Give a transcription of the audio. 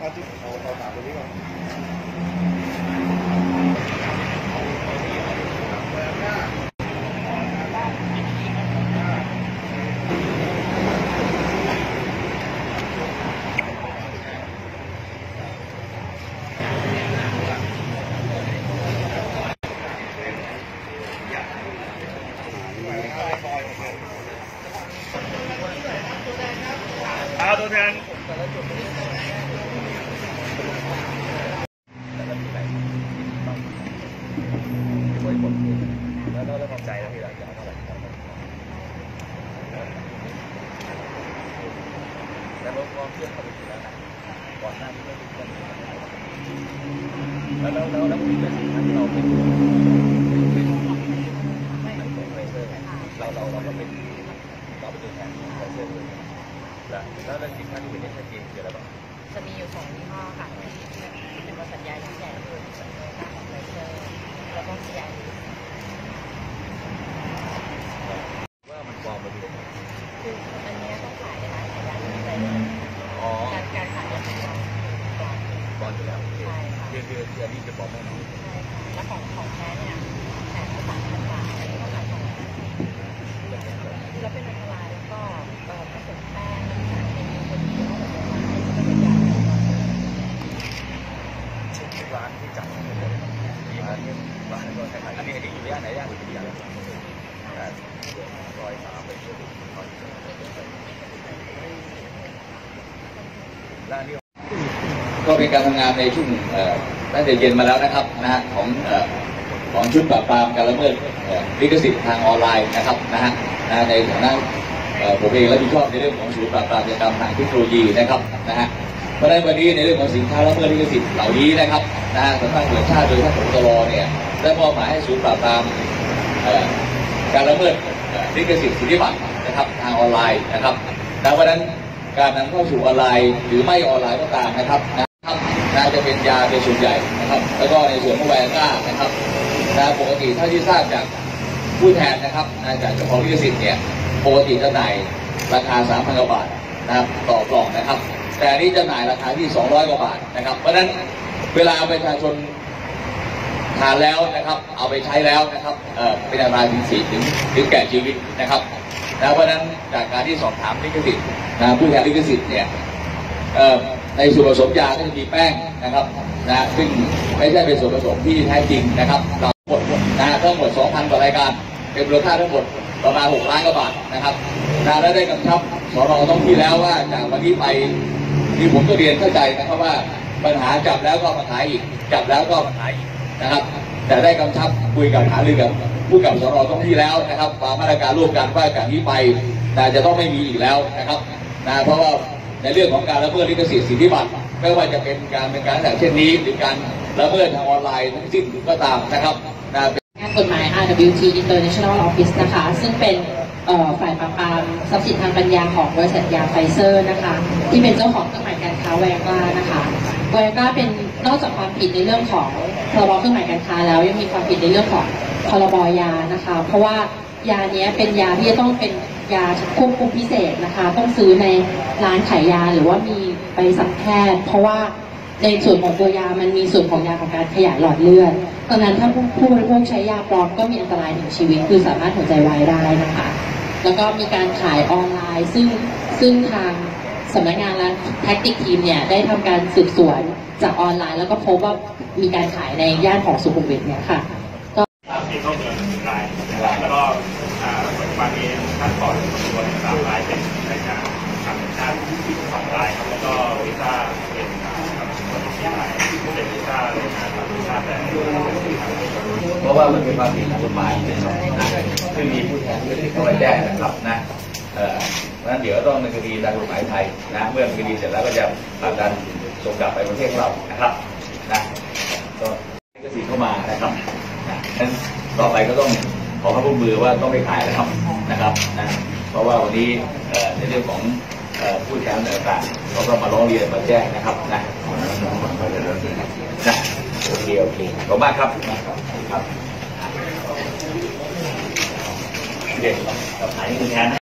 Có chứ, tôi tôi tạo tôi biết không? À, tôi thèn. แล้วเราจะเอาเท่าไหร่แล้วเราความเชื่อเขาไปถึงแล้วนะก่อนหน้านี้ไม่ด้เชื่อแล้วแล้วแล้วแล้วมีเป็นสิ่งที่เราเป็นเป็นเราเราเราก็เป็นเราเป็นตัวแทนของไฟเซอเลยแล้วแล้วแล้วสินค้าที่เป็นชัดเจนคืออะไรบ้างจะมีอยู่สองยี่ห้อค่ะที่เป็นบริษัทยาใหญ่ที่สุดเป็นโนต้าของไฟเซอร์แล้วก็ซีไอ ว่ามันปลอมไปดูได้ไหม คืออันเนี้ยต้องขายในร้านขายยาที่มีใจด้วย อ๋อ การการขายเนี่ยของเรา ก่อนปลอมอยู่แล้วใช่ค่ะคือคือคืออันนี้จะปลอมแน่นอนใช่ค่ะแล้วของของแท้เนี่ยแถมละสามพันบาทอันนี้ก็ขายของแล้วเป็นอันตรายแล้วก็เอ่อผสมแป้งน้ำตาลเป็นคนที่เขาแบบว่าให้ก็เป็นยาร้านที่จัดมีร้านนี้ร้านก็คล้ายๆอันนี้อันนี้อยู่ย่านไหนย่านหรือที่ย่านอะไรซอยสามไปที่ซอยร้านนี้ ก็เป็นการทำงานในช่วงตั้งแต่เย็นมาแล้วนะครับนะฮะของอของชุดปราบปรามการละเมิดลิขสิทธิ์ทางออนไลน์นะครับนะฮะในฐานะผมเองรับผิดชอบในเรื่องของศูนย์ปราบปรามกิจกรรมทางเทคโนโลยีนะครับนะฮะเพราะฉะนั้นวันนี้ในเรื่องของสินค้าละเมิดลิขสิทธิ์เหล่านี้นะครับนะฮะสำนักงานชาติโดยท่านผบตรเนี่ยได้มอบหมายให้ศูนย์ปราบปรามการละเมิดลิขสิทธิ์สิทธิบัตรนะครับทางออนไลน์นะครับดังนั้นการนำเข้าสู่ออนไลน์หรือไม่ออนไลน์ก็ตามนะครับนะครับ น่าจะเป็นยาเป็นส่วนใหญ่นะครับ แล้วก็ในส่วนของแวร์ก้านะครับนะปกติเท่าที่ทราบจากผู้แทนนะครับนะจากเจ้าของลิขสิทธิ์เนี่ยปกติจำหน่ายราคา 3,000กว่าบาทนะครับต่อกล่องนะครับ แต่นี้จำหน่ายราคาที่ 200 กว่าบาทนะครับ เพราะฉะนั้นเวลาประชาชนทานแล้วนะครับ เอาไปใช้แล้วนะครับเอ่อเป็นอันตรายถึงสีถึงถึงแก่ชีวิตนะครับนะเพราะฉะนั้นจากการที่สอบถามลิขสิทธิ์นะผู้แทนลิขสิทธิ์เนี่ยเอ่อ ในส่วนผสมยาก็จะมีแป้งนะครับนะซึ่งไม่ใช่เป็นส่วนผสมที่แท้จริงนะครับเราหมดนะทั้งหมด 2,000 กว่ารายการ เป็นมูลค่าทั้งหมดประมาณ 6 ล้านกว่าบาทนะครับนะและได้กำชับสอนอต้องที่แล้วว่าจากวันนี้ไปที่ผมก็เรียนเข้าใจนะครับว่าปัญหาจับแล้วก็มาขายอีกจับแล้วก็มาขายอีกนะครับ แต่ได้กำชับคุยกับหารือกับผู้กับสอนอต้องที่แล้วนะครับวางมาตรการร่วมกันว่าจากนี้ไปนะจะต้องไม่มีอีกแล้วนะครับนะเพราะว่า ในเรื่องของการละเมิดลิขสิทธิ์สิทธิบัตรไม่ว่าจะเป็นการเป็นการแบบเช่นนี้ หรือการละเมิดทางออนไลน์ทั้งสิ้นก็ตามนะครับงานกฎหมาย RWT International Office นะคะ ซึ่งเป็นฝ่ายปราบปรามทรัพย์สินทางปัญญาของบริษัทยาไฟเซอร์นะคะ ที่เป็นเจ้าของเครื่องหมายการค้าไวอากร้านะคะแวร์ก้าเป็นนอกจากความผิดในเรื่องของพรบเครื่องหมายการค้าแล้วยังมีความผิดในเรื่องของพรบยานะคะ เพราะว่า ยาเนี้ยเป็นยาที่จะต้องเป็นยาควบคุมพิเศษนะคะ ต้องซื้อในร้านขายยาหรือว่ามีใบสั่งแพทย์ เพราะว่าในส่วนของตัวยามันมีส่วนของยาของการขยายหลอดเลือดดังนั้นถ้าผู้ผู้บริโภคใช้ยาปลอมก็มีอันตรายถึงชีวิต คือสามารถหัวใจวายได้นะคะ แล้วก็มีการขายออนไลน์ ซึ่งซึ่งทางสำนักงานและแท็กติกทีมเนี่ยได้ทำการสืบสวนจากออนไลน์ แล้วก็พบว่ามีการขายในย่านของสุขุมวิทเนี่ยค่ะ ตามที่เข้าเมืองรายแล้วก็อ่าปัจจุบันนี้ ขั้นตอนของตัวสามรายเป็นรายการต่างชาติสองรายครับแล้วก็วีซ่าเป็นครับคนที่รายเป็นวีซ่าแรงานต่างชาติแต่เพราะว่ามันเป็นความผิดทางกฎหมายนะซึ่งมีผู้แทนลิขสิทธิ์เข้าไปแจ้งนะครับนะเอ่อเพราะฉะนั้นเดี๋ยวต้องดำเนินคดีตามกฎหมายไทยนะเมื่อดำเนินคดีเสร็จแล้วก็จะผลักดันส่งกลับไปประเทศของเรานะครับนะก็ลิขสิทธิ์เข้ามานะครับนะนั้นต่อไปก็ต้อง อความร่วมมือว่าต้องไม่ขายนะครับนะครับนะเพราะว่าวันนี้ในเรื่องของผู้แทนต่างๆเขาก็มาร้องเรียนมาแจ้งนะครับนะนะโอเคโอเคขอบมากครับครับเด็กกับหายนี่คือแทน